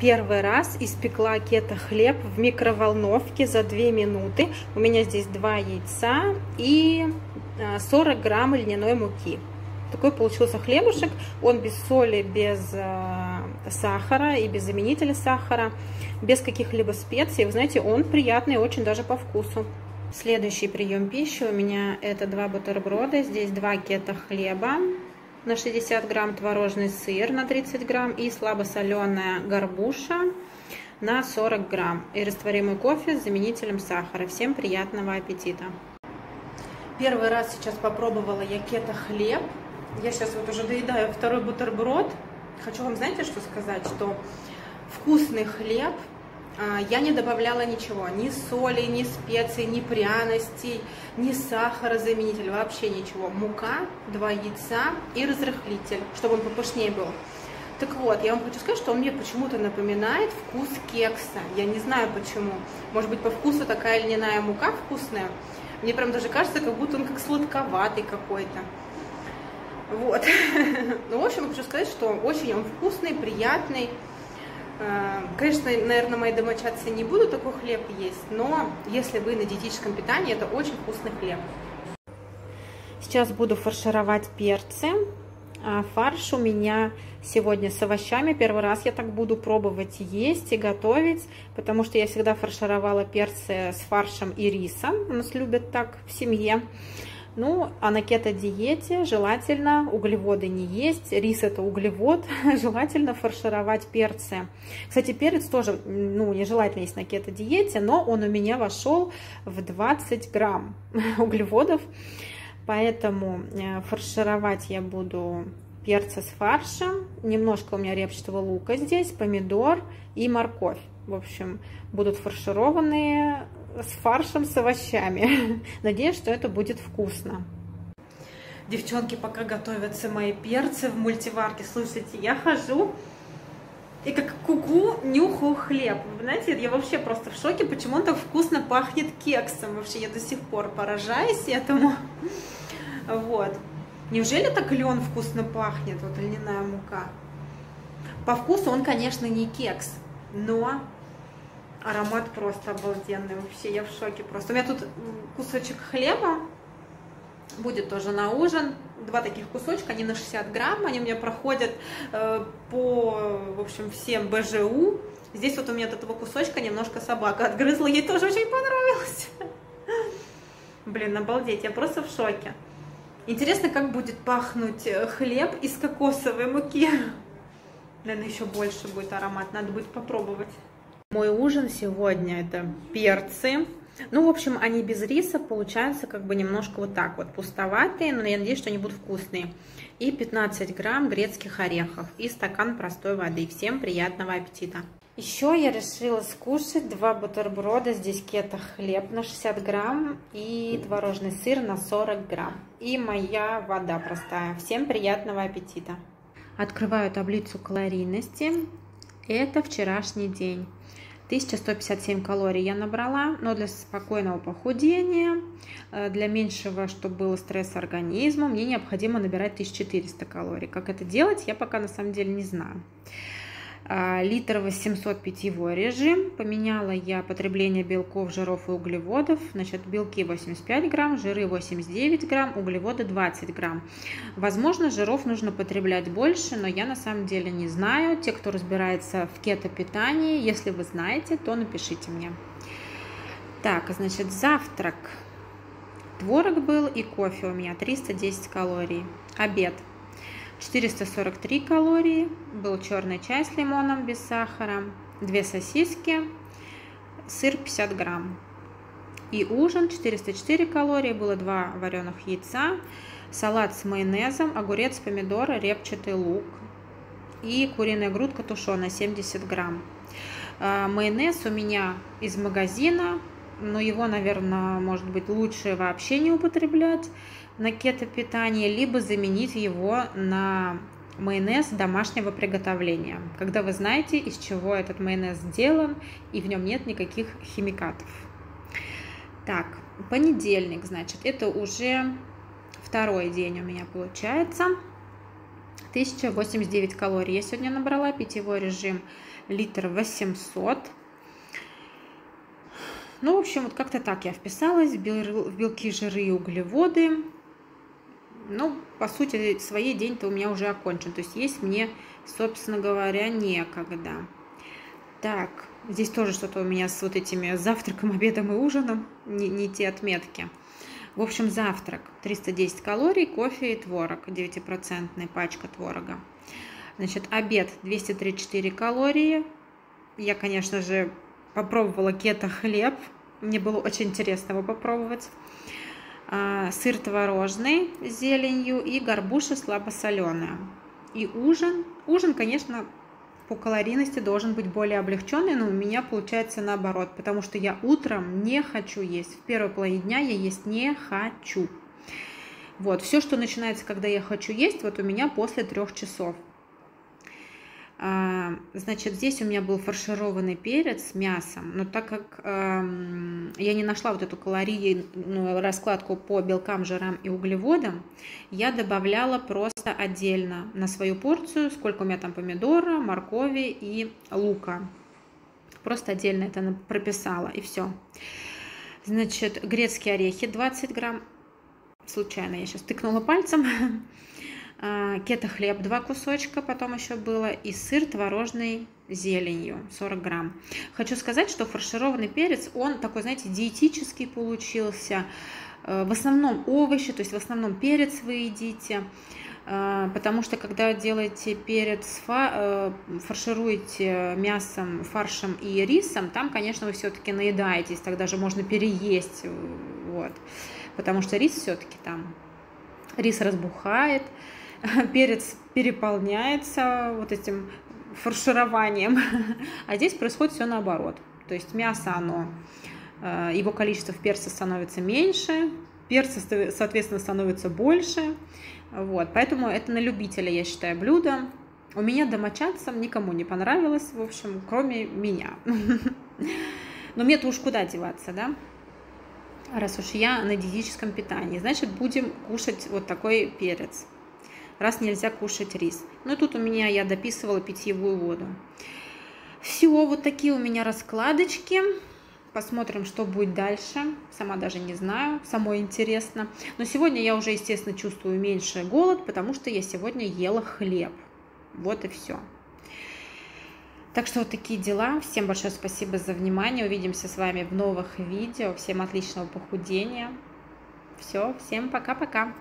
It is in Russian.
первый раз испекла кето-хлеб в микроволновке за 2 минуты. У меня здесь 2 яйца и 40 а, грамм льняной муки. Такой получился хлебушек. Он без соли, без э, сахара и без заменителя сахара, без каких-либо специй. Вы знаете, он приятный очень даже по вкусу. Следующий прием пищи у меня это два бутерброда. Здесь два кето хлеба на 60 грамм, творожный сыр на 30 грамм и слабосоленая горбуша на 40 грамм. И растворимый кофе с заменителем сахара. Всем приятного аппетита! Первый раз сейчас попробовала я кето хлеб. Я сейчас вот уже доедаю второй бутерброд. Хочу вам, знаете, что сказать? Что вкусный хлеб, я не добавляла ничего, ни соли, ни специй, ни пряностей, ни сахара заменитель, вообще ничего. Мука, два яйца и разрыхлитель, чтобы он попышнее был. Так вот, я вам хочу сказать, что он мне почему-то напоминает вкус кекса. Я не знаю почему. Может быть, по вкусу такая льняная мука вкусная. Мне прям даже кажется, как будто он как сладковатый какой-то. Вот. Ну, в общем, хочу сказать, что очень он вкусный, приятный. А, конечно, наверное, мои домочадцы не будут такой хлеб есть, но если вы на диетическом питании, это очень вкусный хлеб. Сейчас буду фаршировать перцы. А фарш у меня сегодня с овощами. Первый раз я так буду пробовать есть и готовить, потому что я всегда фаршировала перцы с фаршем и рисом. У нас любят так в семье. Ну, а на кето-диете желательно углеводы не есть, рис это углевод, желательно фаршировать перцы. Кстати, перец тоже, ну, нежелательно есть на кето-диете, но он у меня вошел в 20 грамм углеводов, поэтому э, фаршировать я буду перца с фаршем, немножко у меня репчатого лука здесь, помидор и морковь. В общем, будут фаршированные с фаршем с овощами. Надеюсь, что это будет вкусно. Девчонки, пока готовятся мои перцы в мультиварке, слушайте, я хожу и как куку -ку нюхаю хлеб. Вы знаете, я вообще просто в шоке, почему он так вкусно пахнет кексом. Вообще, я до сих пор поражаюсь этому. Вот. Неужели так лен вкусно пахнет, вот льняная мука? По вкусу он, конечно, не кекс, но Аромат просто обалденный, вообще я в шоке просто. У меня тут кусочек хлеба будет тоже на ужин. Два таких кусочка, они на 60 грамм, они у меня проходят э, по, в общем, всем БЖУ. Здесь вот у меня от этого кусочка немножко собака отгрызла, ей тоже очень понравилось. Блин, обалдеть, я просто в шоке. Интересно, как будет пахнуть э, хлеб из кокосовой муки. Наверное, еще больше будет аромат, надо будет попробовать. Мой ужин сегодня это перцы. Ну, в общем, они без риса получаются как бы немножко вот так вот пустоватые, но я надеюсь, что они будут вкусные. И 15 грамм грецких орехов и стакан простой воды. Всем приятного аппетита! Еще я решила скушать два бутерброда. Здесь кето-хлеб на 60 грамм и творожный сыр на 40 грамм. И моя вода простая. Всем приятного аппетита! Открываю таблицу калорийности. Это вчерашний день. 1157 калорий я набрала, но для спокойного похудения, э, для меньшего, чтобы был стресс организма, мне необходимо набирать 1400 калорий. Как это делать, я пока на самом деле не знаю. А, литр 800 питьевой режим. Поменяла я потребление белков, жиров и углеводов. Значит, белки 85 грамм, жиры 89 грамм, углеводы 20 грамм. Возможно, жиров нужно потреблять больше, но я на самом деле не знаю. Те, кто разбирается в кето-питании, если вы знаете, то напишите мне. Так, значит, завтрак. Творог был и кофе у меня 310 калорий. Обед 443 калории, был черный чай с лимоном без сахара, 2 сосиски, сыр 50 грамм. И ужин 404 калории, было 2 вареных яйца, салат с майонезом, огурец, помидоры, репчатый лук и куриная грудка тушеная 70 грамм. А, майонез у меня из магазина, но его, наверное, может быть лучше вообще не употреблять на кето-питание, либо заменить его на майонез домашнего приготовления, когда вы знаете, из чего этот майонез сделан, и в нем нет никаких химикатов. Так, понедельник, значит, это уже второй день у меня получается. 1089 калорий я сегодня набрала, питьевой режим литр 800. Ну, в общем, вот как-то так я вписалась в белки, жиры и углеводы. Ну, по сути, своей день-то у меня уже окончен. То есть есть мне, собственно говоря, некогда. Так, здесь тоже что-то у меня с вот этими завтраком, обедом и ужином. Не, не те отметки. В общем, завтрак 310 калорий, кофе и творог, 9% пачка творога. Значит, обед 234 калории. Я, конечно же, попробовала кето-хлеб. Мне было очень интересно его попробовать. А, сыр творожный с зеленью и горбуша слабосоленая. И ужин. Ужин, конечно, по калорийности должен быть более облегченный, но у меня получается наоборот, потому что я утром не хочу есть. В первой половине дня я есть не хочу. Вот, все, что начинается, когда я хочу есть, вот у меня после трех часов. А, значит, здесь у меня был фаршированный перец с мясом, но так как э, я не нашла вот эту калорийную раскладку по белкам, жирам и углеводам, я добавляла просто отдельно на свою порцию, сколько у меня там помидора, моркови и лука. Просто отдельно это прописала, и все. Значит, грецкие орехи 20 грамм. Случайно я сейчас тыкнула пальцем. А, кето-хлеб два кусочка, потом еще было, и сыр творожный зеленью 40 грамм. Хочу сказать, что фаршированный перец, он такой, знаете, диетический получился. Э, в основном овощи, то есть в основном перец вы едите, э, потому что когда делаете перец, э, фаршируете мясом, фаршем и рисом, там, конечно, вы все-таки наедаетесь, тогда же можно переесть, вот, потому что рис все-таки там, рис разбухает, перец переполняется вот этим фаршированием, а здесь происходит все наоборот. То есть мясо, оно, э, его количество в перце становится меньше, перца, соответственно, становится больше. Вот, поэтому это на любителя, я считаю, блюдо. У меня домочадцам никому не понравилось, в общем, кроме меня. Но мне-то уж куда деваться, да? Раз уж я на диетическом питании, значит, будем кушать вот такой перец раз нельзя кушать рис. Ну и тут у меня я дописывала питьевую воду. Все, вот такие у меня раскладочки. Посмотрим, что будет дальше. Сама даже не знаю, самое интересно. Но сегодня я уже, естественно, чувствую меньше голод, потому что я сегодня ела хлеб. Вот и все. Так что вот такие дела. Всем большое спасибо за внимание. Увидимся с вами в новых видео. Всем отличного похудения. Все, всем пока-пока.